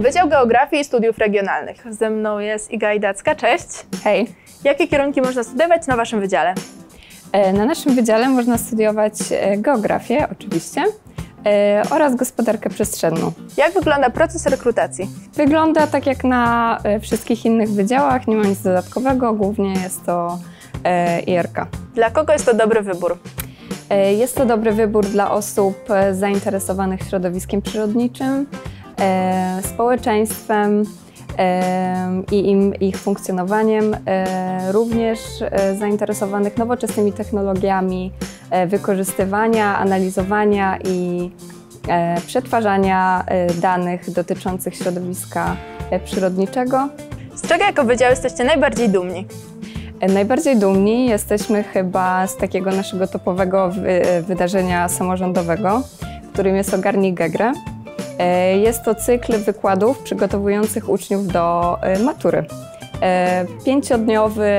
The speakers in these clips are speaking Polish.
Wydział Geografii i Studiów Regionalnych. Ze mną jest Iga Idacka, cześć. Hej. Jakie kierunki można studiować na Waszym wydziale? E, Na naszym wydziale można studiować e, geografię, oczywiście, e, oraz gospodarkę przestrzenną. Jak wygląda proces rekrutacji? Wygląda tak jak na wszystkich innych wydziałach, nie ma nic dodatkowego, głównie jest to IRK. Dla kogo jest to dobry wybór? Jest to dobry wybór dla osób zainteresowanych środowiskiem przyrodniczym, społeczeństwem e, i im, ich funkcjonowaniem, e, również e, zainteresowanych nowoczesnymi technologiami e, wykorzystywania, analizowania i e, przetwarzania e, danych dotyczących środowiska e, przyrodniczego. Z czego jako wydział jesteście najbardziej dumni? Najbardziej dumni jesteśmy chyba z takiego naszego topowego wy wydarzenia samorządowego, którym jest Ogarnij Gegrę. E, Jest to cykl wykładów przygotowujących uczniów do e, matury. E, Pięciodniowy,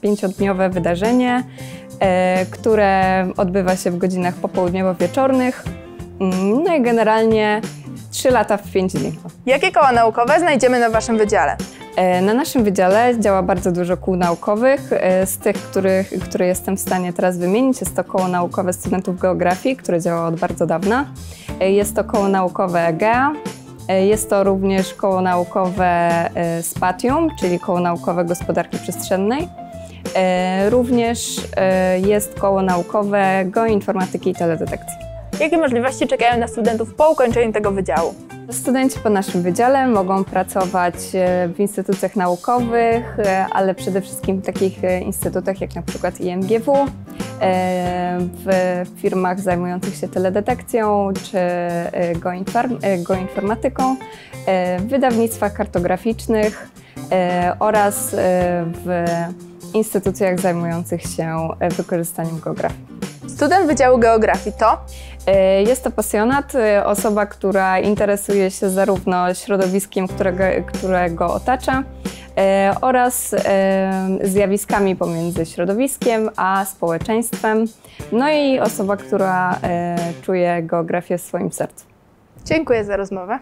pięciodniowe wydarzenie, które odbywa się w godzinach popołudniowo-wieczornych. Mm, No i generalnie trzy lata w pięć dni. Jakie koła naukowe znajdziemy na Waszym wydziale? E, Na naszym wydziale działa bardzo dużo kół naukowych. E, Z tych, których, które jestem w stanie teraz wymienić, jest to koło naukowe studentów geografii, które działa od bardzo dawna. E, Jest to koło naukowe EGEA. Jest to również koło naukowe Spatium, czyli koło naukowe gospodarki przestrzennej. Również jest koło naukowe geoinformatyki i teledetekcji. Jakie możliwości czekają na studentów po ukończeniu tego wydziału? Studenci po naszym wydziale mogą pracować e, w instytucjach naukowych, e, ale przede wszystkim w takich e, instytutach jak na przykład IMGW, w firmach zajmujących się teledetekcją czy geoinform- geoinformatyką, w wydawnictwach kartograficznych oraz w instytucjach zajmujących się wykorzystaniem geografii. Student Wydziału Geografii to? E, Jest to pasjonat, e, osoba, która interesuje się zarówno środowiskiem, którego, którego otacza, e, oraz zjawiskami pomiędzy środowiskiem a społeczeństwem, no i osoba, która czuje geografię w swoim sercu. Dziękuję za rozmowę.